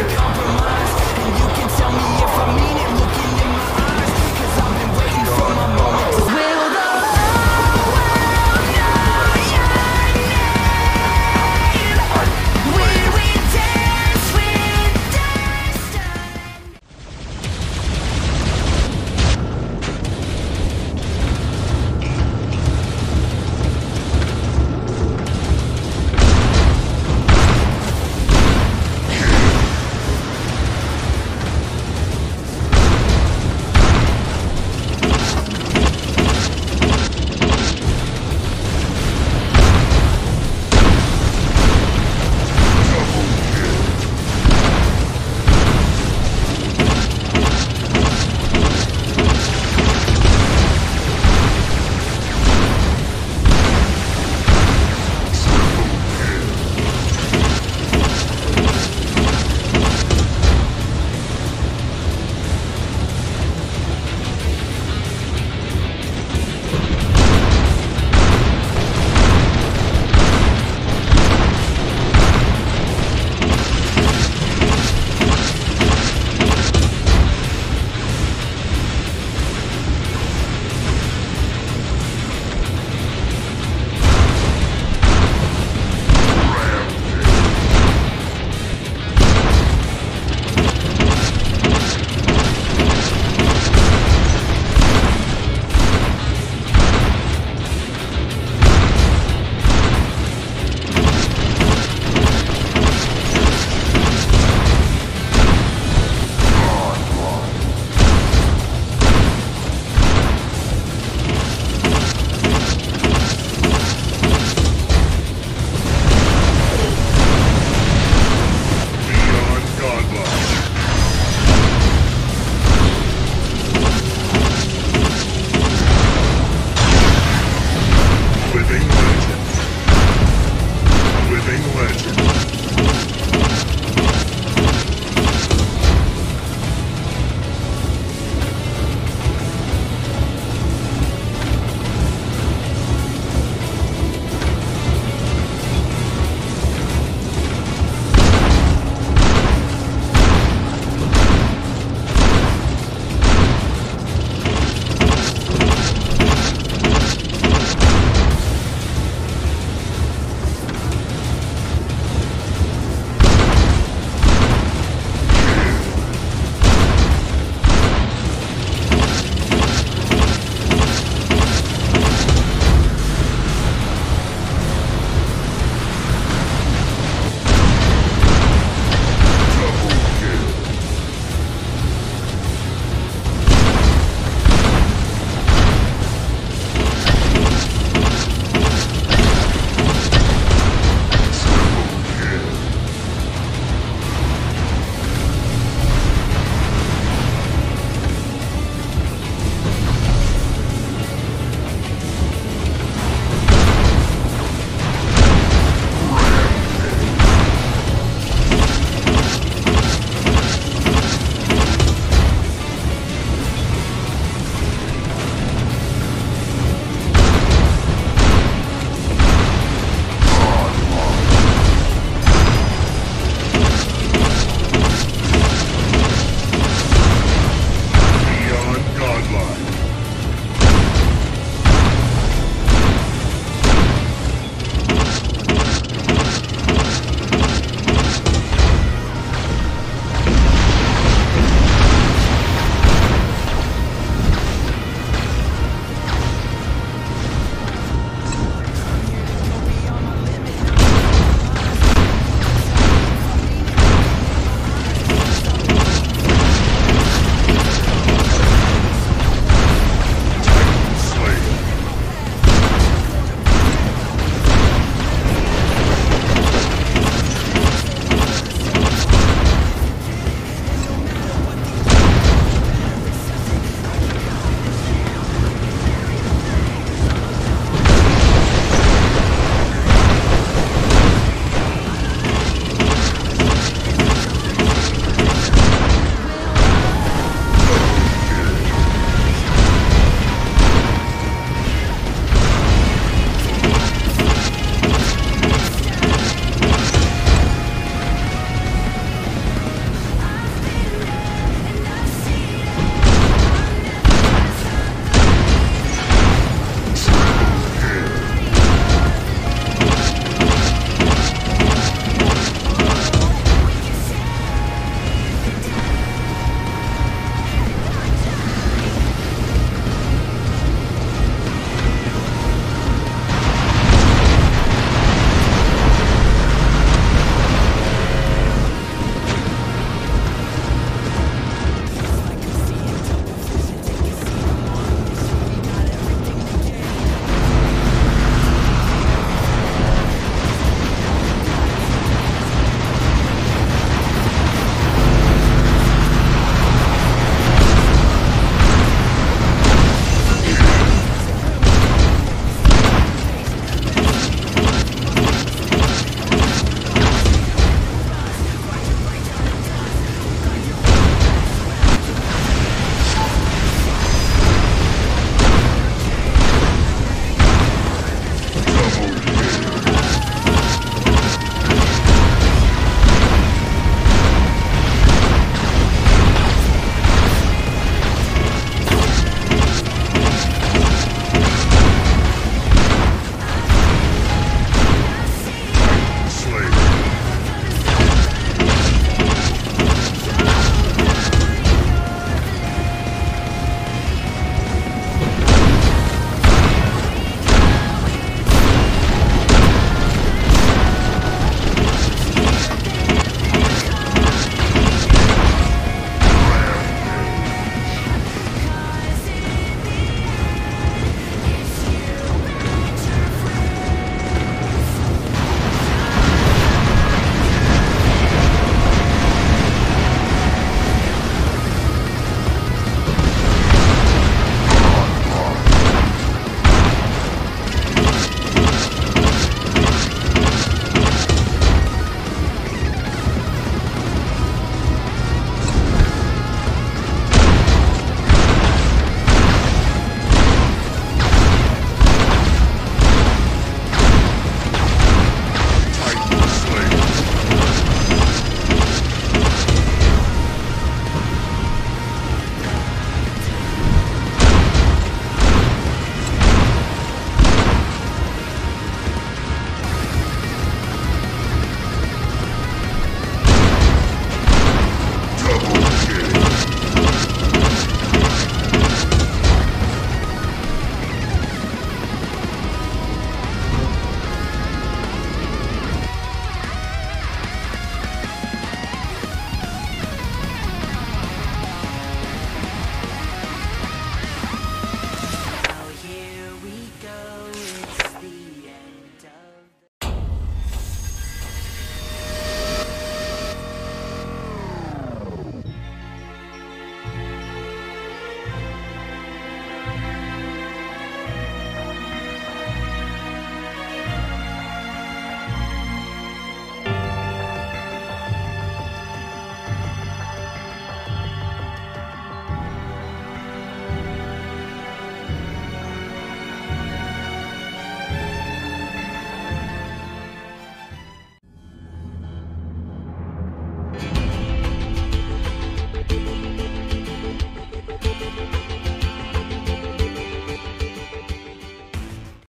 to come Good.